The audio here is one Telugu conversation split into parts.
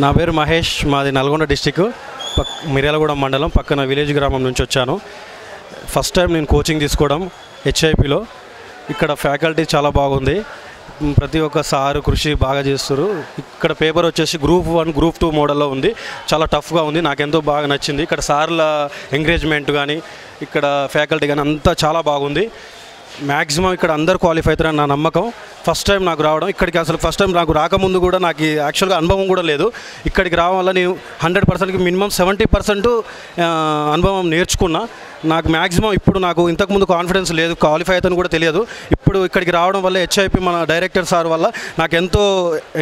నా పేరు మహేష్ మాది నల్గొండ డిస్టిక్ పక్ మిర్యాలగూడ మండలం పక్కన విలేజ్ గ్రామం నుంచి వచ్చాను. ఫస్ట్ టైం నేను కోచింగ్ తీసుకోవడం హెచ్ఐపిలో ఇక్కడ ఫ్యాకల్టీ చాలా బాగుంది. ప్రతి ఒక్క సారు కృషి బాగా చేస్తారు. ఇక్కడ పేపర్ వచ్చేసి గ్రూప్ వన్ గ్రూప్ టూ మోడల్లో ఉంది. చాలా టఫ్గా ఉంది. నాకు ఎంతో బాగా నచ్చింది. ఇక్కడ సార్ల ఎంకరేజ్మెంట్ కానీ ఇక్కడ ఫ్యాకల్టీ కానీ అంతా చాలా బాగుంది. మ్యాక్సిమం ఇక్కడ అందరు క్వాలిఫై అవుతారని నా నమ్మకం. ఫస్ట్ టైం నాకు రావడం ఇక్కడికి అసలు ఫస్ట్ టైం నాకు రాకముందు కూడా నాకు యాక్చువల్గా అనుభవం కూడా లేదు. ఇక్కడికి రావడం వల్ల నేను హండ్రెడ్ పర్సెంట్కి మినిమం సెవెంటీ పర్సెంట్ అనుభవం నేర్చుకున్నా. నాకు మ్యాక్సిమం ఇప్పుడు నాకు ఇంతకుముందు కాన్ఫిడెన్స్ లేదు క్వాలిఫై అవుతాను కూడా తెలియదు. ఇప్పుడు ఇక్కడికి రావడం వల్ల హెచ్ఐపి మన డైరెక్టర్ సార్ వల్ల నాకు ఎంతో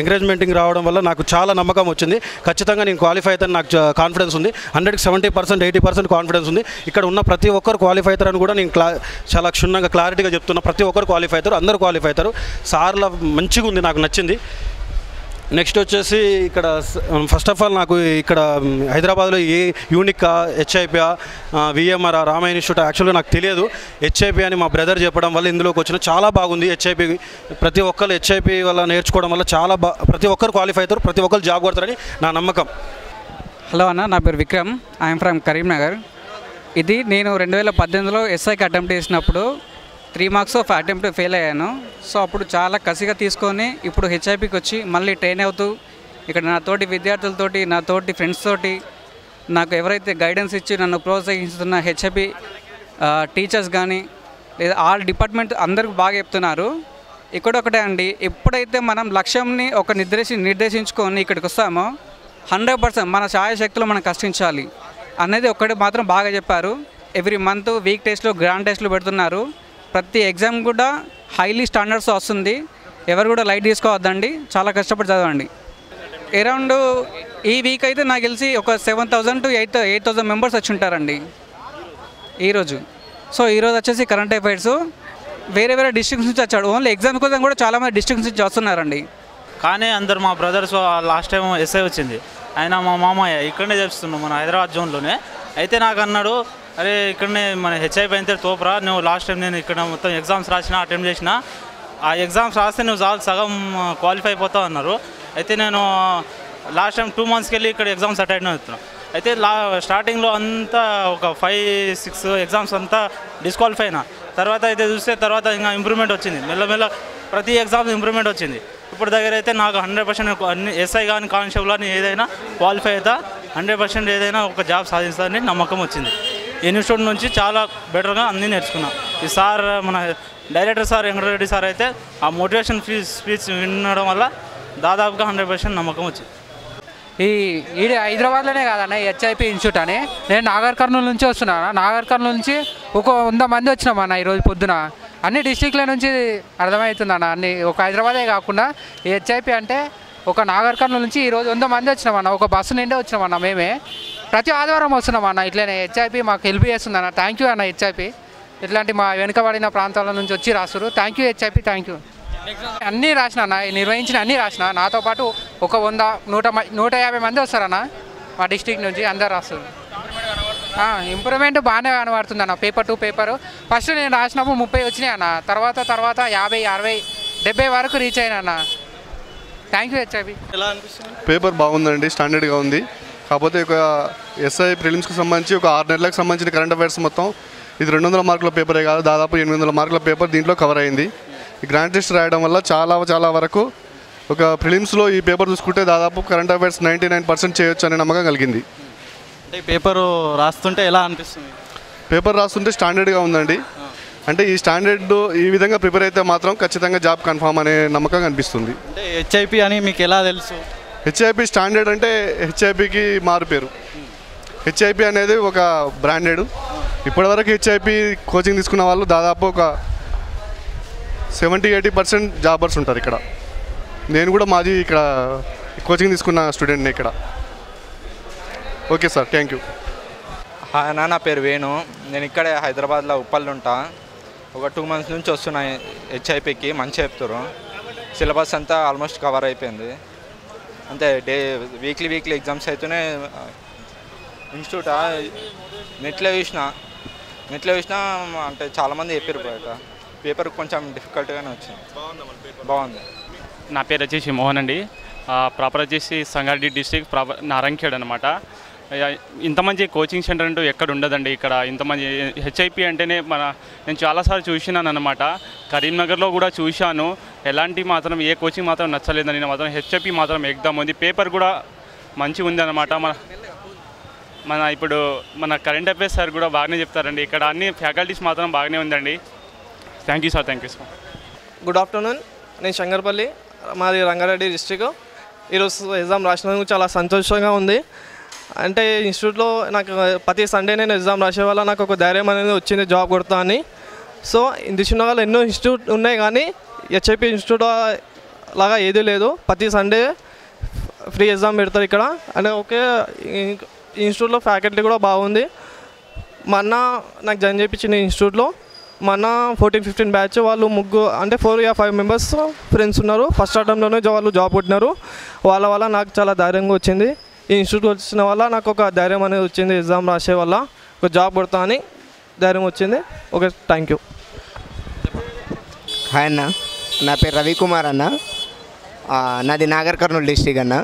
ఎంకరేజ్మెంటింగ్ రావడం వల్ల నాకు చాలా నమ్మకం వచ్చింది. ఖచ్చితంగా నేను క్వాలిఫై అవుతాను నాకు కాన్ఫిడెన్స్ ఉంది. హండ్రెడ్కి seventy percent eighty percent confidence ఉంది. ఇక్కడ ఉన్న ప్రతి ఒక్కరు క్వాలిఫై అవుతారని కూడా నేను క్లా చాలా క్షుణ్ణంగా క్లారిటీగా చెప్తున్నా. ప్రతి ఒక్కరు క్వాలిఫై అవుతారు అందరూ క్వాలిఫై అవుతారు. సార్ల మంచిగా ఉంది నాకు నచ్చింది. నెక్స్ట్ వచ్చేసి ఇక్కడ ఫస్ట్ ఆఫ్ ఆల్ నాకు ఇక్కడ హైదరాబాద్లో ఏ యూనికా హెచ్ఐపిఆ విఎంఆర్ రామాయణ ఇన్స్టిట్యూట్ యాక్చువల్గా నాకు తెలియదు. హెచ్ఐపి అని మా బ్రదర్ చెప్పడం వల్ల ఇందులోకి వచ్చిన చాలా బాగుంది. హెచ్ఐపి ప్రతి ఒక్కరు హెచ్ఐపి వల్ల నేర్చుకోవడం వల్ల చాలా బా ప్రతి ఒక్కరు క్వాలిఫై అవుతారు ప్రతి ఒక్కరు జాబ్ కొడతారని నా నమ్మకం. హలో అన్న నా పేరు విక్రమ్. ఐఎమ్ ఫ్రమ్ కరీంనగర్ ఇది నేను రెండు వేల పద్దెనిమిదిలో ఎస్ఐకి అటెంప్ట్ చేసినప్పుడు three marks of attempt fail అయ్యాను. సో అప్పుడు చాలా కసిగా తీసుకొని ఇప్పుడు హెచ్ఐపికి వచ్చి మళ్ళీ ట్రైన్ అవుతూ ఇక్కడ నా తోటి విద్యార్థులతోటి నా తోటి ఫ్రెండ్స్ తోటి నాకు ఎవరైతే గైడెన్స్ ఇచ్చి నన్ను ప్రోత్సహిస్తున్న హెచ్ఐపి టీచర్స్ కానీ లేదా ఆల్ డిపార్ట్మెంట్ అందరికి బాగా చెప్తున్నారు. ఇక్కడ ఒకటే అండి ఎప్పుడైతే మనం లక్ష్యంని ఒక నిర్దేశి నిర్దేశించుకొని ఇక్కడికి వస్తామో హండ్రెడ్ పర్సెంట్ మన ఛాయశక్తులు మనం కష్టించాలి. అనేది ఒక్కటి మాత్రం బాగా చెప్పారు. ఎవ్రీ మంత్ వీక్ టెస్ట్లు గ్రాండ్ టెస్ట్లు పెడుతున్నారు. ప్రతి ఎగ్జామ్ కూడా హైలీ స్టాండర్డ్స్ వస్తుంది. ఎవరు కూడా లైట్ తీసుకోవద్దండి. చాలా కష్టపడి చదవండి. అరౌండ్ ఈ వీక్ అయితే నాకు తెలిసి ఒక seven thousand to eight eight thousand members వచ్చి ఉంటారండి. ఈరోజు సో ఈరోజు వచ్చేసి కరెంట్ అఫైర్స్ వేరే వేరే డిస్ట్రిక్ట్స్ నుంచి వచ్చాడు. ఓన్లీ ఎగ్జామ్ కోసం కూడా చాలామంది డిస్ట్రిక్ట్స్ నుంచి వస్తున్నారండి. కానీ అందరు మా బ్రదర్స్ లాస్ట్ టైం ఎస్ఐ వచ్చింది. ఆయన మా మామయ్య ఇక్కడనే చేస్తున్నాం మన హైదరాబాద్ జోన్లోనే అయితే నాకు అన్నాడు అరే ఇక్కడనే మన హెచ్ఐపై అయితే తోపరా. నువ్వు లాస్ట్ టైం నేను ఇక్కడ మొత్తం ఎగ్జామ్స్ రాసిన అటెంప్ట్ చేసిన ఆ ఎగ్జామ్స్ రాస్తే నువ్వు చాలు సగం క్వాలిఫై అయిపోతావు అన్నారు. అయితే నేను లాస్ట్ టైం టూ మంత్స్కి వెళ్ళి ఇక్కడ ఎగ్జామ్స్ అటెండ్ అవుతున్నాను అయితే లా స్టార్టింగ్లో అంతా ఒక ఫైవ్ సిక్స్ ఎగ్జామ్స్ అంతా డిస్క్వాలిఫై అయినా. తర్వాత అయితే చూస్తే తర్వాత ఇంకా ఇంప్రూవ్మెంట్ వచ్చింది. మెల్లమెల్ల ప్రతి ఎగ్జామ్స్ ఇంప్రూవ్మెంట్ వచ్చింది. ఇప్పుడు దగ్గర అయితే నాకు హండ్రెడ్ పర్సెంట్ అన్ని ఎస్ఐ కానీ కానిస్టేబుల్ కానీ ఏదైనా క్వాలిఫై అవుతా. హండ్రెడ్ పర్సెంట్ ఏదైనా ఒక జాబ్ సాధిస్తానని నమ్మకం వచ్చింది. ఇన్స్టిట్యూట్ నుంచి చాలా బెటర్గా అన్నీ నేర్చుకున్నాం. ఈ సార్ మన డైరెక్టర్ సార్ వెంకటరెడ్డి సార్ అయితే ఆ మోటివేషన్ ఫీ స్పీచ్ వినడం వల్ల దాదాపుగా హండ్రెడ్ పర్సెంట్ నమ్మకం వచ్చింది. ఈ ఇది హైదరాబాద్లోనే కాదన్న హెచ్ఐపి ఇన్స్టిట్యూట్ అని. నేను నాగర్ కర్నూలు నుంచి వస్తున్నాను నాగర్ కర్నూలు నుంచి ఒక వంద మంది వచ్చినామన్న ఈరోజు పొద్దున. అన్ని డిస్టిక్ల నుంచి అర్థమవుతుందన్న అన్ని ఒక హైదరాబాదే కాకుండా ఈ హెచ్ఐపి అంటే ఒక నాగర్ కర్నూలు నుంచి ఈరోజు వంద మంది వచ్చినామన్న ఒక బస్సు నిండే వచ్చినామన్న మేమే. ప్రతి ఆదివారం వస్తున్నాం అన్న. ఇట్లనే హెచ్ఐపి మాకు హెల్ప్ చేస్తుందన్న థ్యాంక్ యూ అన్న హెచ్ఐపి ఇట్లాంటి మా వెనుకబడిన ప్రాంతాల నుంచి వచ్చి రాస్తారు thank you HIP thank you అన్నీ రాసిన అన్న. నిర్వహించిన అన్నీ రాసిన. నాతో పాటు ఒక వంద నూట నూట యాభై మంది వస్తారన్న మా డిస్టిక్ నుంచి అందరు రాస్తారు ఇంప్రూవ్మెంట్ బాగానే కనబడుతుంది అన్న. పేపర్ టు పేపర్ ఫస్ట్ నేను రాసినప్పుడు ముప్పై వచ్చినాయి అన్న. తర్వాత తర్వాత యాభై అరవై డెబ్బై వరకు రీచ్ అయినా అన్న. థ్యాంక్ యూ హెచ్ఐబి పేపర్ బాగుందండి స్టాండర్డ్గా ఉంది. కాకపోతే ఒక ఎస్ఐ ప్రిలిమ్స్కి సంబంధించి ఒక ఆరు నెలలకు సంబంధించిన కరెంట్ అఫైర్స్ మొత్తం ఇది రెండు వందల మార్కుల పేపరే కాదు దాదాపు ఎనిమిది వందల మార్కుల పేపర్ దీంట్లో కవర్ అయింది. ఈ గ్రాండ్ టెస్ట్ రాయడం వల్ల చాలా చాలా వరకు ఒక ప్రిలిమ్స్లో ఈ పేపర్ చూసుకుంటే దాదాపు current affairs ninety nine percent చేయొచ్చు అనే నమ్మకం కలిగింది. అంటే ఈ పేపరు రాస్తుంటే ఎలా అనిపిస్తుంది? పేపర్ రాస్తుంటే స్టాండర్డ్గా ఉందండి. అంటే ఈ స్టాండర్డ్ ఈ విధంగా ప్రిపేర్ అయితే మాత్రం ఖచ్చితంగా జాబ్ కన్ఫామ్ అనే నమ్మకం అనిపిస్తుంది అంటే హెచ్ఐపి అని మీకు ఎలా తెలుసు? హెచ్ఐపి స్టాండర్డ్ అంటే హెచ్ఐపికి మారు పేరు హెచ్ఐపి అనేది ఒక బ్రాండెడ్ ఇప్పటివరకు హెచ్ఐపి కోచింగ్ తీసుకున్న వాళ్ళు దాదాపు ఒక సెవెంటీ ఎయిటీ పర్సెంట్ జాబర్స్ ఉంటారు ఇక్కడ. నేను కూడా మాది ఇక్కడ కోచింగ్ తీసుకున్న స్టూడెంట్ని ఇక్కడ. Okay sir thank you hi నా పేరు వేణు. నేను ఇక్కడే హైదరాబాద్లో ఉప్పల్లో ఉంటా. ఒక టూ మంత్స్ నుంచి వస్తున్నా హెచ్ఐపికి మంచి చెప్తారు సిలబస్ అంతా ఆల్మోస్ట్ కవర్ అయిపోయింది. అంతే డే వీక్లీ వీక్లీ ఎగ్జామ్స్ అయితేనే ఇన్స్టిట్యూటా నెట్లో చూసిన నెట్లో చూసిన అంటే చాలామంది చెప్పారు బయట. పేపర్ కొంచెం డిఫికల్ట్గానే వచ్చింది. బాగుంది. నా పేరు వచ్చేసి మోహన్ అండి. ప్రాపర్ వచ్చేసి సంగారెడ్డి డిస్టిక్ ప్రాపర్ నారంఖేడ్ అనమాట ఇంత మంచి కోచింగ్ సెంటర్ అంటూ ఎక్కడ ఉండదండి ఇక్కడ. ఇంత మంచి హెచ్ఐపి అంటేనే మన నేను చాలాసార్లు చూసినాను అనమాట కరీంనగర్లో కూడా చూశాను. ఎలాంటి మాత్రం ఏ కోచింగ్ మాత్రం నచ్చలేదని నేను మాత్రం హెచ్ఐపి మాత్రం ఎగ్దాం ఉంది. పేపర్ కూడా మంచిగా ఉంది అనమాట మన మన ఇప్పుడు మన కరెంట్ అఫేర్స్ సార్ కూడా బాగానే చెప్తారండి. ఇక్కడ అన్ని ఫ్యాకల్టీస్ మాత్రం బాగానే ఉందండి. Thank you sir thank you sir good afternoon నేను శంకర్పల్లి మాది రంగారెడ్డి డిస్టిక్ ఈరోజు ఎగ్జామ్ రాసినందుకు చాలా సంతోషంగా ఉంది. అంటే ఇన్స్టిట్యూట్లో నాకు ప్రతి సండే నేను ఎగ్జామ్ రాసే వల్ల నాకు ఒక ధైర్యం అనేది వచ్చింది జాబ్ కొడతా అని. సో దిశనగర్లో ఎన్నో ఇన్స్టిట్యూట్ ఉన్నాయి కానీ హెచ్ఐపి ఇన్స్టిట్యూట్ లాగా ఏదీ లేదు. ప్రతి సండే ఫ్రీ ఎగ్జామ్ పెడతారు ఇక్కడ. అంటే ఓకే ఇన్స్టిట్యూట్లో ఫ్యాకల్టీ కూడా బాగుంది. మా అన్న నాకు జాయిన్ చేయించిన ఇన్స్టిట్యూట్లో. మా అన్న ఫోర్టీన్ ఫిఫ్టీన్ బ్యాచ్ వాళ్ళు ముగ్గురు అంటే ఫోర్ యా ఫైవ్ మెంబర్స్ ఫ్రెండ్స్ ఉన్నారు. ఫస్ట్ అటెంప్ట్లోనే వాళ్ళు జాబ్ కొట్టినారు. వాళ్ళ వల్ల నాకు చాలా ధైర్యంగా వచ్చింది. ఈ ఇన్స్టిట్యూట్ వచ్చిన వల్ల నాకు ఒక ధైర్యం అనేది వచ్చింది ఎగ్జామ్ రాసే వల్ల. ఒక జాబ్ కొడతా అని ధైర్యం వచ్చింది. ఓకే థ్యాంక్ యూ హాయ్ అన్న. నా పేరు రవికుమార్ అన్న. నాది నాగర్ కర్నూలు డిస్టిక్ అన్న.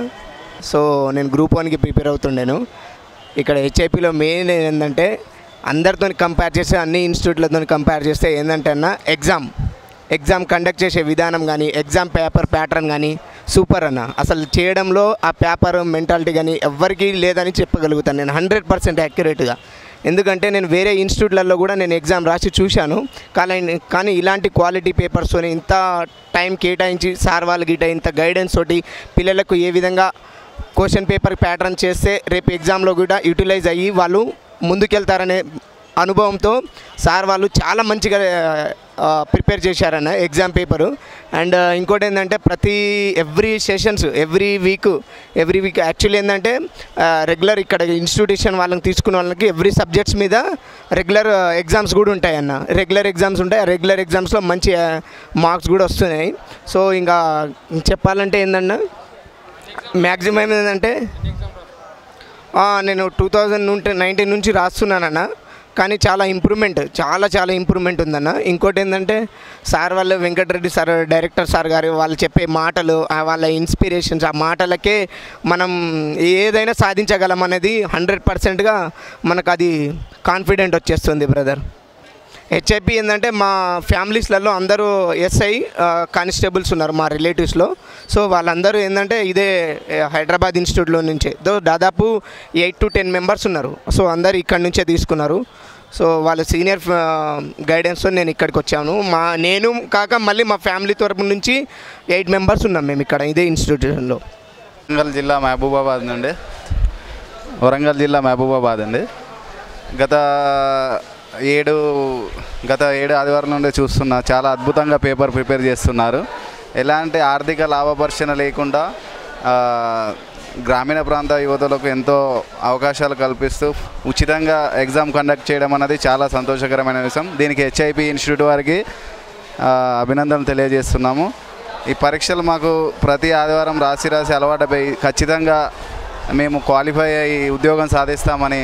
సో నేను గ్రూప్ వన్కి ప్రిపేర్ అవుతుండేను. ఇక్కడ హెచ్ఐపిలో మెయిన్ ఏంటంటే అందరితో కంపేర్ చేస్తే అన్ని ఇన్స్టిట్యూట్లతో కంపేర్ చేస్తే ఏంటంటే అన్న ఎగ్జామ్ ఎగ్జామ్ కండక్ట్ చేసే విధానం కానీ ఎగ్జామ్ పేపర్ ప్యాటర్న్ కానీ సూపర్ అన్న. అసలు చేయడంలో ఆ పేపర్ మెంటాలిటీ కానీ ఎవ్వరికీ లేదని చెప్పగలుగుతాను నేను హండ్రెడ్ పర్సెంట్ యాక్యురేట్గా ఎందుకంటే నేను వేరే ఇన్స్టిట్యూట్లలో కూడా నేను ఎగ్జామ్ రాసి చూశాను. కానీ కానీ ఇలాంటి క్వాలిటీ పేపర్స్తో ఇంత టైం కేటాయించి సార్ వాళ్ళ గిట ఇంత గైడెన్స్ తోటి పిల్లలకు ఏ విధంగా క్వశ్చన్ పేపర్ ప్యాటర్న్ చేస్తే రేపు ఎగ్జామ్లో కూడా యూటిలైజ్ అయ్యి వాళ్ళు ముందుకెళ్తారనే అనుభవంతో సార్ వాళ్ళు చాలా మంచిగా ప్రిపేర్ చేశారన్న ఎగ్జామ్ పేపరు. అండ్ ఇంకోటి ఏంటంటే ప్రతి every sessions every week every week actually ఏంటంటే రెగ్యులర్ ఇక్కడ ఇన్స్టిట్యూషన్ వాళ్ళని తీసుకున్న వాళ్ళకి ఎవ్రీ సబ్జెక్ట్స్ మీద రెగ్యులర్ ఎగ్జామ్స్ కూడా ఉంటాయి అన్న రెగ్యులర్ ఎగ్జామ్స్ ఉంటాయి ఆ రెగ్యులర్ ఎగ్జామ్స్లో మంచి మార్క్స్ కూడా వస్తున్నాయి. సో ఇంకా చెప్పాలంటే ఏంటన్నా మ్యాక్సిమం ఏంటంటే నేను టూ థౌజండ్ నుండి నైన్టీన్ నుంచి రాస్తున్నానన్న. కానీ చాలా ఇంప్రూవ్మెంట్ చాలా చాలా ఇంప్రూవ్మెంట్ ఉందన్న. ఇంకోటి ఏంటంటే సార్ వాళ్ళు వెంకటరెడ్డి సార్ డైరెక్టర్ సార్ గారు వాళ్ళు చెప్పే మాటలు వాళ్ళ ఇన్స్పిరేషన్స్ ఆ మాటలకే మనం ఏదైనా సాధించగలం అనేది హండ్రెడ్ పర్సెంట్గా మనకు అది కాన్ఫిడెంట్ వచ్చేస్తుంది బ్రదర్. హెచ్ఐపి ఏంటంటే మా ఫ్యామిలీస్లలో అందరూ ఎస్ఐ కానిస్టేబుల్స్ ఉన్నారు మా రిలేటివ్స్లో. సో వాళ్ళందరూ ఏంటంటే ఇదే హైదరాబాద్ ఇన్స్టిట్యూట్లో నుంచే. దో దాదాపు ఎయిట్ టు టెన్ మెంబర్స్ ఉన్నారు. సో అందరు ఇక్కడి నుంచే తీసుకున్నారు. సో వాళ్ళ సీనియర్ గైడెన్స్తో నేను ఇక్కడికి వచ్చాను. మా నేను కాక మళ్ళీ మా ఫ్యామిలీ తరపు నుంచి ఎయిట్ మెంబర్స్ ఉన్నాం మేము ఇక్కడ ఇదే ఇన్స్టిట్యూషన్లో. వరంగల్ జిల్లా మహబూబాబాద్ నుండి. వరంగల్ జిల్లా మహబూబాబాద్ అండి. గత ఏడు గత ఏడు ఆదివారం నుండి చూస్తున్నా. చాలా అద్భుతంగా పేపర్ ప్రిపేర్ చేస్తున్నారు. ఎలాంటి ఆర్థిక లాభపర్చన లేకుండా గ్రామీణ ప్రాంత యువతలకు ఎంతో అవకాశాలు కల్పిస్తూ ఉచితంగా ఎగ్జామ్ కండక్ట్ చేయడం అనేది చాలా సంతోషకరమైన విషయం. దీనికి హెచ్ఐపి ఇన్స్టిట్యూట్ వారికి అభినందనలు తెలియజేస్తున్నాము. ఈ పరీక్షలు మాకు ప్రతి ఆదివారం రాసి రాసి అలవాటుపై ఖచ్చితంగా మేము క్వాలిఫై అయ్యి ఉద్యోగం సాధిస్తామని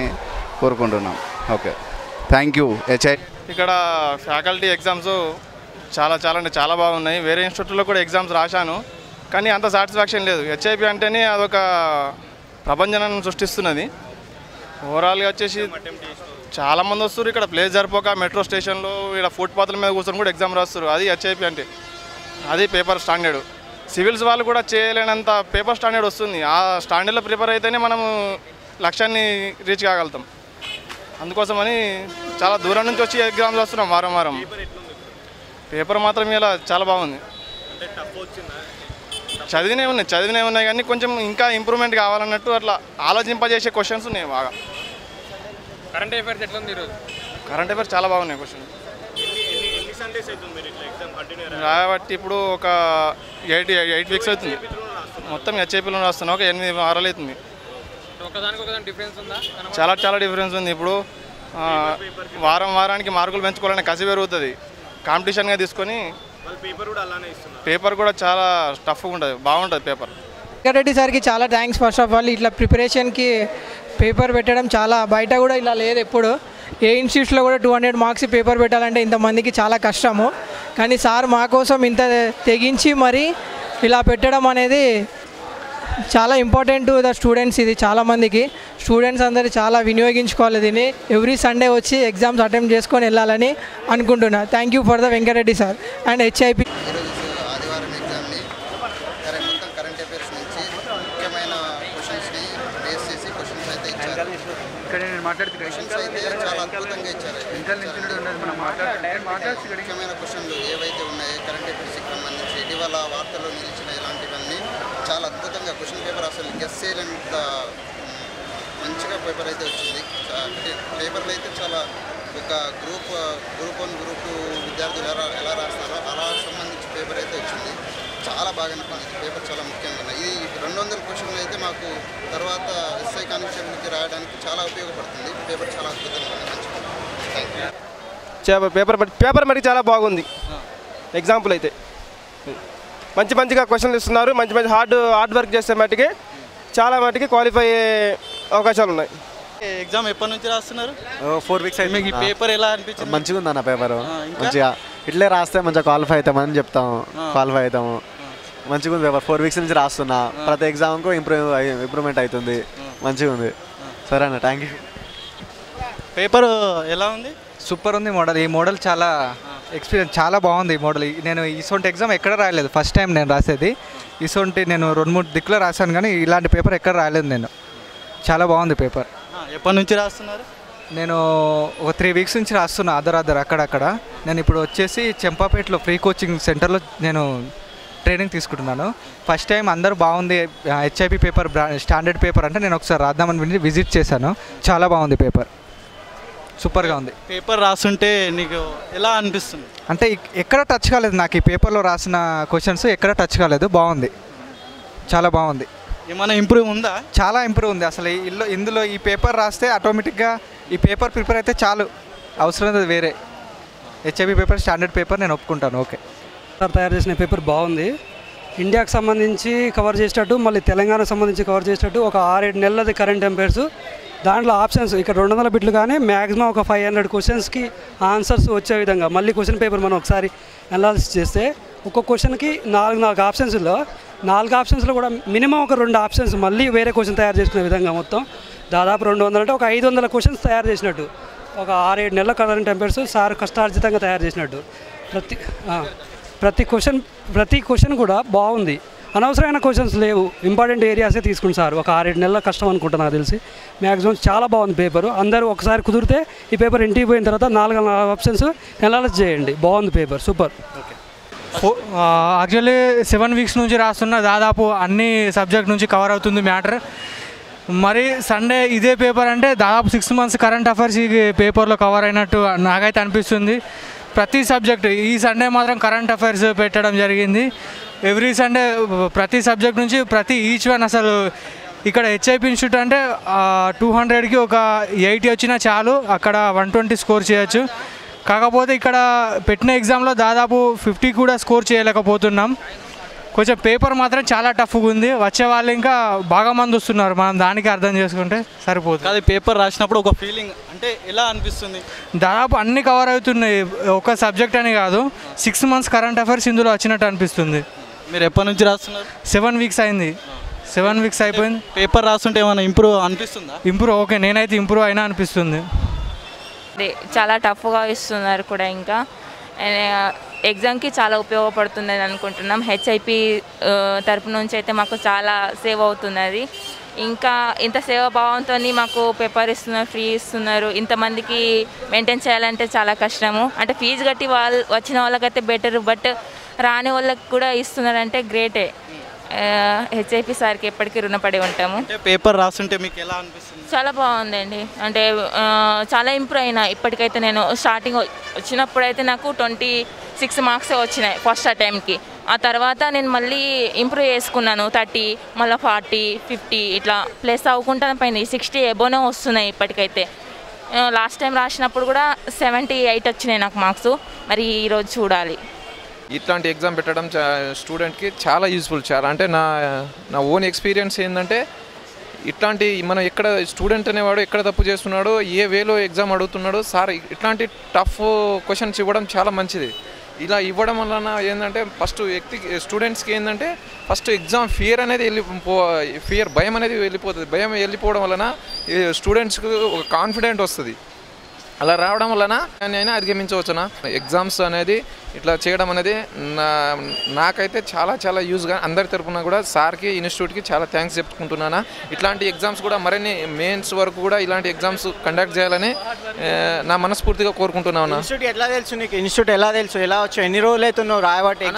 కోరుకుంటున్నాం. ఓకే. Thank you. హెచ్ఐ. ఇక్కడ ఫ్యాకల్టీ ఎగ్జామ్స్ చాలా చాలా అంటే చాలా బాగున్నాయి. వేరే ఇన్స్టిట్యూట్లో కూడా ఎగ్జామ్స్ రాశాను. కానీ అంత సాటిస్ఫాక్షన్ లేదు. హెచ్ఐపి అంటేనే అదొక ప్రపంచనాన్ని సృష్టిస్తున్నది. ఓవరాల్గా వచ్చేసి చాలామంది వస్తారు ఇక్కడ ప్లేస్ జరిపోక మెట్రో స్టేషన్లో ఇక్కడ ఫుట్పాత్ల మీద కూర్చొని కూడా ఎగ్జామ్ రాస్తారు అది హెచ్ఐపి అంటే. అది పేపర్ స్టాండర్డ్. సివిల్స్ వాళ్ళు కూడా చేయలేనంత పేపర్ స్టాండర్డ్ వస్తుంది. ఆ స్టాండర్డ్లో ప్రిపేర్ అయితేనే మనము లక్ష్యాన్ని రీచ్ కాగలుగుతాం. అందుకోసమని చాలా దూరం నుంచి వచ్చి ఎగ్జామ్స్ వస్తున్నాం వారం వారం. పేపర్ మాత్రం ఇలా చాలా బాగుంది. చదివినే ఉన్నాయి చదివినే ఉన్నాయి కానీ కొంచెం ఇంకా ఇంప్రూవ్మెంట్ కావాలన్నట్టు అట్లా ఆలోచింపజేసే క్వశ్చన్స్ ఉన్నాయి బాగా. కరెంట్ అఫైర్స్ ఎట్లా ఉంది ఈరోజు కరెంట్ అఫైర్స్ చాలా బాగున్నాయి క్వశ్చన్ కాబట్టి ఇప్పుడు ఒక ఎయిట్ ఎయిట్ వీక్స్ అవుతుంది. మొత్తం హెచ్ఐపీలో రాస్తున్నాం ఒక ఎనిమిది వారాలు అవుతుంది ఒకదానికి ఒకదాని డిఫరెన్స్ ఉందా చాలా చాలా డిఫరెన్స్ ఉంది. ఇప్పుడు ఆ, వారం వారానికి మార్కులు పెంచుకోవాలనే కసి పెరుగుతుంది. కాంపిటీషన్గా తీసుకొని పేపర్ కూడా చాలా టఫ్గా ఉంటుంది. బాగుంటుంది పేపర్ వెంకటరెడ్డి సార్కి చాలా థ్యాంక్స్ ఫస్ట్ ఆఫ్ ఆల్ ఇట్లా ప్రిపరేషన్కి పేపర్ పెట్టడం చాలా బయట కూడా ఇలా లేదు ఎప్పుడు. ఏ ఇన్స్టిట్యూట్స్లో కూడా టూ హండ్రెడ్ మార్క్స్ పేపర్ పెట్టాలంటే ఇంతమందికి చాలా కష్టము. కానీ సార్ మా కోసం ఇంత తెగించి మరి ఇలా పెట్టడం అనేది చాలా ఇంపార్టెంట్ ద స్టూడెంట్స్ ఇది చాలా మందికి. స్టూడెంట్స్ అందరూ చాలా వినియోగించుకోవాలి దీన్ని. ఎవ్రీ సండే వచ్చి ఎగ్జామ్స్ అటెంప్ట్ చేసుకొని వెళ్ళాలని అనుకుంటున్నా. Thank you for the Venkatareddy sir and HIP ఆదివారం ఎగ్జామ్ని కరెంట్ మొత్తం కరెంట్ అఫైర్స్ నుంచి ముఖ్యమైన క్వశ్చన్స్ని బేస్ చేసి క్వశ్చన్స్ అయితే ఇచ్చారు అయితే చాలా అద్భుతంగా ఇచ్చారు. ముఖ్యమైన క్వశ్చన్లు ఏవైతే ఉన్నాయో కరెంట్ అఫైర్స్కి సంబంధించి ఇటీవల వార్తల్లో నిలిచిన ఇలాంటివన్నీ చాలా అద్భుతంగా క్వశ్చన్ పేపర్ అసలు గెస్ చేయలేనంత మంచిగా పేపర్ అయితే వచ్చింది. పేపర్లు అయితే చాలా ఒక గ్రూప్ గ్రూప్ వన్ గ్రూప్ విద్యార్థులు ఎలా ఎలా రాస్తారో అలా సంబంధించి పేపర్ అయితే వచ్చింది. చాలా బాగా అనిపించింది. పేపర్ చాలా ముఖ్యంగా ఉన్నాయి. ఇది రెండు వందల క్వశ్చన్లు అయితే మాకు తర్వాత ఎస్ఐ కానిస్టేబుల్కి రాయడానికి చాలా ఉపయోగపడుతుంది. పేపర్ చాలా అద్భుతంగా ఉంది. పేపర్. పేపర్ మరి చాలా బాగుంది. ఎగ్జాంపుల్ అయితే. మంచి మంచిగా క్వశ్చన్లు ఇస్తున్నారు. మంచి మంచి హార్డ్ హార్డ్ వర్క్ చేసే మట్టుకి చాలా మట్టుకి క్వాలిఫై అయ్యే అవకాశాలు ఉన్నాయి. ఎగ్జామ్ ఎప్పటి నుంచి రాస్తున్నారు? ఫోర్ వీక్స్ మీకు ఈ పేపర్ ఎలా అనిపించింది? మంచిగా ఉంది అన్న పేపర్? మంచిగా. ఇట్లే రాస్తే మంచిగా క్వాలిఫై అవుతామని చెప్తాము. క్వాలిఫై అవుతాము. మంచిగా ఉంది. ఫోర్ వీక్స్ నుంచి రాస్తున్నా. ప్రతి ఎగ్జామ్కు ఇంప్రూవ్ ఇంప్రూవ్మెంట్ అవుతుంది. మంచిగా ఉంది. సరే అన్న థ్యాంక్ యూ పేపర్ ఎలా ఉంది? సూపర్ ఉంది మోడల్ ఈ మోడల్ చాలా ఎక్స్పీరియన్స్ చాలా బాగుంది ఈ మోడల్ నేను ఇసొంటి ఎగ్జామ్ ఎక్కడ రాయలేదు. ఫస్ట్ టైం నేను రాసేది. ఇసొంటి నేను రెండు మూడు దిక్కులో రాశాను కానీ ఇలాంటి పేపర్ ఎక్కడ రాయలేదు నేను. చాలా బాగుంది పేపర్ ఎప్పటి నుంచి రాస్తున్నారు? నేను ఒక త్రీ వీక్స్ నుంచి రాస్తున్నా అదర్ అదర్ అక్కడక్కడ. నేను ఇప్పుడు వచ్చేసి చెంపాపేటలో ఫ్రీ కోచింగ్ సెంటర్లో నేను ట్రైనింగ్ తీసుకుంటున్నాను. ఫస్ట్ టైం అందరూ బాగుంది హెచ్ఐపి పేపర్ స్టాండర్డ్ పేపర్ అంటే నేను ఒకసారి రాద్దామని వెళ్ళి విజిట్ చేశాను. చాలా బాగుంది పేపర్ సూపర్గా ఉంది. పేపర్ రాస్తుంటే నీకు ఎలా అనిపిస్తుంది? అంటే ఎక్కడ టచ్ కాలేదు నాకు ఈ పేపర్లో రాసిన క్వశ్చన్స్ ఎక్కడ టచ్ కాలేదు బాగుంది. చాలా బాగుంది. ఏమైనా ఇంప్రూవ్ ఉందా? చాలా ఇంప్రూవ్ ఉంది. అసలు ఇల్లు ఇందులో ఈ పేపర్ రాస్తే ఆటోమేటిక్గా ఈ పేపర్ ప్రిపేర్ అయితే చాలు. అవసరం లేదు వేరే. హెచ్ఐబి పేపర్ స్టాండర్డ్ పేపర్ నేను ఒప్పుకుంటాను. ఓకే సార్ తయారు చేసిన పేపర్ బాగుంది. ఇండియాకి సంబంధించి కవర్ చేసేటట్టు మళ్ళీ తెలంగాణకు సంబంధించి కవర్ చేసేటట్టు ఒక ఆరేడు నెలలది కరెంట్ ఎంపైర్స్ దాంట్లో ఆప్షన్స్ ఇక్కడ రెండు వందల బిట్లు కానీ మ్యాక్సిమం ఒక ఫైవ్ హండ్రెడ్ క్వశ్చన్స్కి ఆన్సర్స్ వచ్చే విధంగా. మళ్ళీ క్వశ్చన్ పేపర్ మనం ఒకసారి అనాలిసిస్ చేస్తే ఒక్కొక్క క్వశ్చన్కి నాలుగు నాలుగు ఆప్షన్స్లో నాలుగు ఆప్షన్స్లో కూడా మినిమం ఒక రెండు ఆప్షన్స్ మళ్ళీ వేరే క్వశ్చన్ తయారు చేసుకునే విధంగా మొత్తం. దాదాపు రెండు వందలు అంటే ఒక ఐదు వందల క్వశ్చన్స్ తయారు చేసినట్టు. ఒక ఆరేడు నెలల కరెంట్ ఎంపైర్స్ సార్ కష్టార్జితంగా తయారు చేసినట్టు. ప్రతి ప్రతి క్వశ్చన్ ప్రతి క్వశ్చన్ కూడా బాగుంది. అనవసరమైన క్వశ్చన్స్ లేవు. ఇంపార్టెంట్ ఏరియాసే తీసుకుని సార్. ఒక ఆరేడు నెలల కష్టం అనుకుంటా నాకు తెలిసి. మ్యాక్సిమం చాలా బాగుంది పేపర్. అందరూ ఒకసారి కుదిరితే ఈ పేపర్ ఇంటికి పోయిన తర్వాత నాలుగు నాలుగు ఆప్షన్స్ ఎనాలిస్ చేయండి. బాగుంది paper. Super. Actually seven weeks నుంచి రాస్తున్న దాదాపు అన్ని సబ్జెక్ట్ నుంచి కవర్ అవుతుంది మ్యాటర్. మరి సండే ఇదే పేపర్ అంటే దాదాపు సిక్స్ మంత్స్ కరెంట్ అఫైర్స్ ఈ పేపర్లో కవర్ అయినట్టు నాకైతే అనిపిస్తుంది. ప్రతి సబ్జెక్ట్ ఈ సండే మాత్రం కరెంట్ అఫైర్స్ పెట్టడం జరిగింది. ఎవ్రీ సండే ప్రతి సబ్జెక్ట్ నుంచి ప్రతి ఈచ్ వన్ అసలు ఇక్కడ హెచ్ఐపి ఇన్స్టిట్యూట్ అంటే టూ హండ్రెడ్కి ఒక ఎయిటీ వచ్చినా చాలు అక్కడ వన్ ట్వంటీ స్కోర్ చేయొచ్చు. కాకపోతే ఇక్కడ పెట్టిన ఎగ్జామ్లో దాదాపు ఫిఫ్టీ కూడా స్కోర్ చేయలేకపోతున్నాం. కొంచెం పేపర్ మాత్రం చాలా టఫ్గా ఉంది. వచ్చే వాళ్ళు ఇంకా బాగా మంది వస్తున్నారు. మనం దానికి అర్థం చేసుకుంటే సరిపోతుంది. అది పేపర్ రాసినప్పుడు ఒక ఫీలింగ్ అంటే ఎలా అనిపిస్తుంది? దాదాపు అన్ని కవర్ అవుతున్నాయి. ఒక సబ్జెక్ట్ అని కాదు. సిక్స్ మంత్స్ కరెంట్ అఫైర్స్ ఇందులో వచ్చినట్టు అనిపిస్తుంది. మీరు ఎప్పటి నుంచి రాస్తున్నారు? సెవెన్ వీక్స్ అయింది. సెవెన్ వీక్స్ అయిపోయింది. పేపర్ రాస్తుంటే ఏమైనా ఇంప్రూవ్ అనిపిస్తుందా? ఇంప్రూవ్ ఓకే నేనైతే ఇంప్రూవ్ అయినా అనిపిస్తుంది. అదే చాలా టఫ్గా ఇస్తున్నారు కూడా ఇంకా. ఎగ్జామ్కి చాలా ఉపయోగపడుతుంది అని అనుకుంటున్నాం. హెచ్ఐపి తరపు నుంచి అయితే మాకు చాలా సేవ్ అవుతున్నది. ఇంకా ఇంత సేవ భావంతో మాకు పేపర్ ఇస్తున్నారు ఫ్రీ ఇస్తున్నారు. ఇంతమందికి మెయింటైన్ చేయాలంటే చాలా కష్టము. అంటే ఫీజు కట్టి వాళ్ళు వచ్చిన వాళ్ళకైతే బెటర్. బట్ రాని వాళ్ళకి కూడా ఇస్తున్నారంటే గ్రేటే. హెచ్ఐపి సార్కి ఎప్పటికీ రుణపడి ఉంటాము. పేపర్ రాస్తుంటే మీకు ఎలా అనిపిస్తుంది? చాలా బాగుందండి. అంటే చాలా ఇంప్రూవ్ అయినా. ఇప్పటికైతే నేను స్టార్టింగ్ వచ్చినప్పుడు అయితే నాకు ట్వంటీ సిక్స్ మార్క్స్ వచ్చినాయి ఫస్ట్ అటెంప్ట్కి. ఆ తర్వాత నేను మళ్ళీ ఇంప్రూవ్ చేసుకున్నాను థర్టీ మళ్ళీ ఫార్టీ ఫిఫ్టీ ఇట్లా ప్లస్ అవ్వకుండానే పోయింది సిక్స్టీ ఎబోనే వస్తున్నాయి ఇప్పటికైతే. లాస్ట్ టైం రాసినప్పుడు కూడా సెవెంటీ ఎయిట్ వచ్చినాయి నాకు మార్క్స్. మరి ఈరోజు చూడాలి. ఇట్లాంటి ఎగ్జామ్ పెట్టడం చా స్టూడెంట్కి చాలా యూస్ఫుల్ చాలా. అంటే నా నా ఓన్ ఎక్స్పీరియన్స్ ఏంటంటే ఇట్లాంటి మనం ఎక్కడ స్టూడెంట్ అనేవాడు ఎక్కడ తప్పు చేస్తున్నాడో ఏ వేలో ఎగ్జామ్ అడుగుతున్నాడో సార్ ఇట్లాంటి టఫ్ క్వశ్చన్స్ ఇవ్వడం చాలా మంచిది. ఇలా ఇవ్వడం వలన ఏంటంటే ఫస్ట్ వ్యక్తి స్టూడెంట్స్కి ఏంటంటే ఫస్ట్ ఎగ్జామ్ ఫియర్ అనేది వెళ్ళిపో ఫియర్ భయం అనేది వెళ్ళిపోతుంది. భయం వెళ్ళిపోవడం వలన స్టూడెంట్స్కి ఒక కాన్ఫిడెంట్ వస్తుంది. అలా రావడం వలన నేను అధిగమించవచ్చునా? ఎగ్జామ్స్ అనేది ఇట్లా చేయడం అనేది నా నాకైతే చాలా చాలా యూజ్గా అందరి తరపున కూడా సార్కి ఇన్స్టిట్యూట్కి చాలా థ్యాంక్స్ చెప్పుకుంటున్నాను? ఇట్లాంటి ఎగ్జామ్స్ కూడా మరిన్ని మెయిన్స్ వరకు కూడా ఇలాంటి ఎగ్జామ్స్ కండక్ట్ చేయాలని నా మనస్ఫూర్తిగా కోరుకుంటున్నాను ఇన్స్టిట్యూట్ ఎట్లా తెలుసు నీకు? ఇన్స్టిట్యూట్ ఎలా తెలుసు? ఎలా వచ్చావు ఎన్ని రోజులు అవుతున్నావు? రాయబట్టి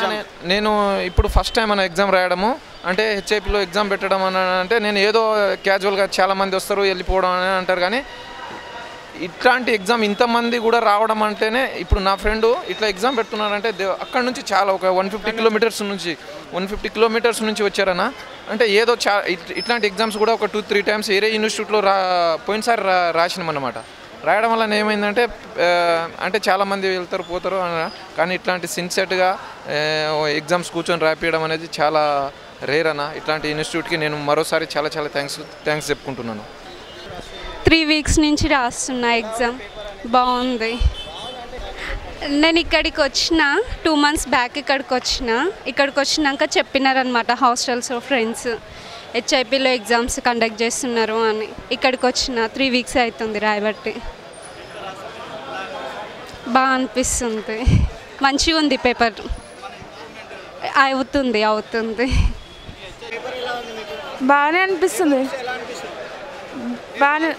నేను ఇప్పుడు ఫస్ట్ టైం అన్న ఎగ్జామ్ రాయడము. అంటే హెచ్ఐపిలో ఎగ్జామ్ పెట్టడం అని అంటే నేను ఏదో క్యాజువల్గా చాలా మంది వస్తారు వెళ్ళిపోవడం అని అంటారు కానీ ఇట్లాంటి ఎగ్జామ్ ఇంతమంది కూడా రావడం అంటేనే ఇప్పుడు నా ఫ్రెండ్ ఇట్లా ఎగ్జామ్ పెడుతున్నారంటే దే- అక్కడ నుంచి చాలా ఒక వన్ ఫిఫ్టీ కిలోమీటర్స్ నుంచి వన్ ఫిఫ్టీ కిలోమీటర్స్ నుంచి వచ్చారనా అంటే ఏదో చా ఇట్- ఇట్లాంటి ఎగ్జామ్స్ కూడా ఒక టూ త్రీ టైమ్స్ ఏరే ఇన్స్టిట్యూట్లో రా పోయినసారి రా రాసినాం రాయడం వల్ల ఏమైందంటే అంటే చాలామంది వెళ్తారు పోతారు అన- కానీ ఇట్లాంటి సిన్సెట్గా ఎగ్జామ్స్ కూర్చొని రాపించడం అనేది చాలా రేర్ అన్న. ఇట్లాంటి ఇన్స్టిట్యూట్కి నేను మరోసారి చాలా చాలా థ్యాంక్స్ థ్యాంక్స్ చెప్పుకుంటున్నాను. త్రీ వీక్స్ నుంచి రాస్తున్నా ఎగ్జామ్. బాగుంది. నేను ఇక్కడికి వచ్చిన టూ మంత్స్ బ్యాక్ ఇక్కడికి వచ్చిన. ఇక్కడికి వచ్చినాక చెప్పినారనమాట హాస్టల్స్ ఫ్రెండ్స్. హెచ్ఐపిలో ఎగ్జామ్స్ కండక్ట్ చేస్తున్నారు అని. ఇక్కడికి వచ్చిన త్రీ వీక్స్ అవుతుంది రాయబట్టి. బాగా అనిపిస్తుంది. మంచిగా ఉంది పేపర్. అవుతుంది అవుతుంది. బాగానే అనిపిస్తుంది. బాగానే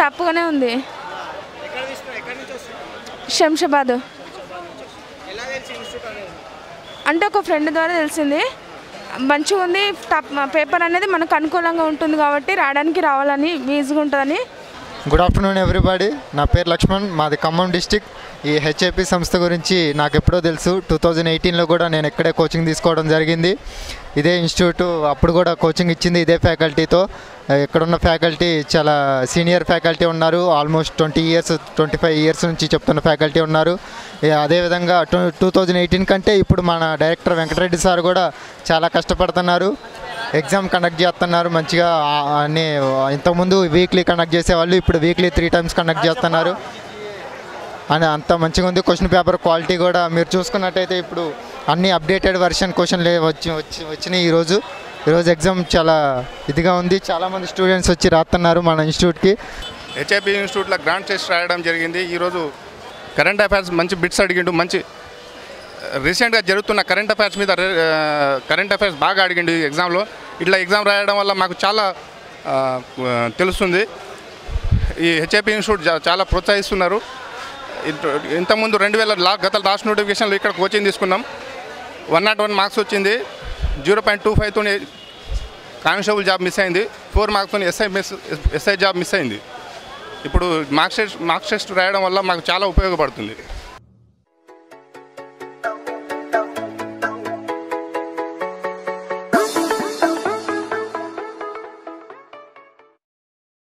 టఫ్గానే ఉంది. శంషాబాద్. అంటే ఒక ఫ్రెండ్ ద్వారా తెలిసింది. మంచిగా ఉంది టప్ పేపర్ అనేది మనకు అనుకూలంగా ఉంటుంది కాబట్టి రాయడానికి రావాలని ఈజీగా ఉంటుందని గుడ్ ఆఫ్టర్నూన్ ఎవ్రీబడి నా పేరు లక్ష్మణ్. మాది ఖమ్మం డిస్టిక్. ఈ హెచ్ఏపీ సంస్థ గురించి నాకు ఎప్పుడో తెలుసు. టూ థౌజండ్ ఎయిటీన్లో కూడా నేను ఇక్కడే కోచింగ్ తీసుకోవడం జరిగింది. ఇదే ఇన్స్టిట్యూట్ అప్పుడు కూడా కోచింగ్ ఇచ్చింది ఇదే ఫ్యాకల్టీతో ఇక్కడున్న ఫ్యాకల్టీ చాలా సీనియర్ ఫ్యాకల్టీ ఉన్నారు. Almost twenty years twenty five years నుంచి చెప్తున్న ఫ్యాకల్టీ ఉన్నారు. అదేవిధంగా టూ టూ థౌజండ్ ఎయిటీన్ కంటే ఇప్పుడు మన డైరెక్టర్ వెంకటరెడ్డి సార్ కూడా చాలా కష్టపడుతున్నారు. ఎగ్జామ్ కండక్ట్ చేస్తున్నారు మంచిగా అన్ని ఇంతకుముందు వీక్లీ కండక్ట్ చేసేవాళ్ళు ఇప్పుడు వీక్లీ త్రీ టైమ్స్ కండక్ట్ చేస్తున్నారు. అని అంత మంచిగా ఉంది. క్వశ్చన్ పేపర్ క్వాలిటీ కూడా మీరు చూసుకున్నట్టయితే ఇప్పుడు అన్ని అప్డేటెడ్ వర్షన్ క్వశ్చన్లు వచ్చి వచ్చి వచ్చినాయి ఈరోజు. ఈరోజు ఎగ్జామ్ చాలా ఇదిగా ఉంది. చాలామంది స్టూడెంట్స్ వచ్చి రాస్తున్నారు మన ఇన్స్టిట్యూట్కి. హెచ్ఐపి ఇన్స్టిట్యూట్లో గ్రాండ్ టెస్ట్ రాయడం జరిగింది. ఈరోజు కరెంట్ అఫైర్స్ మంచి బిట్స్ అడిగిండు. మంచి రీసెంట్గా జరుగుతున్న కరెంట్ అఫైర్స్ మీద కరెంట్ అఫైర్స్ బాగా అడిగిండు ఈ ఎగ్జామ్లో. ఇట్లా ఎగ్జామ్ రాయడం వల్ల మాకు చాలా తెలుస్తుంది. ఈ హెచ్ఐపి ఇన్స్టిట్యూట్ చాలా ప్రోత్సహిస్తున్నారు. ఇంతకుముందు రెండు వేల లా గత లాస్ట్ నోటిఫికేషన్లో ఇక్కడ కోచింగ్ తీసుకున్నాం. వన్ నాట్ వన్ మార్క్స్ వచ్చింది. జీరో పాయింట్ టూ ఫైవ్తో కానిస్టేబుల్ జాబ్ మిస్ అయింది. Four మార్క్స్తో SI miss SI job miss అయింది. ఇప్పుడు మార్క్స్ మార్క్స్ టెస్ట్ రాయడం వల్ల మాకు చాలా ఉపయోగపడుతుంది.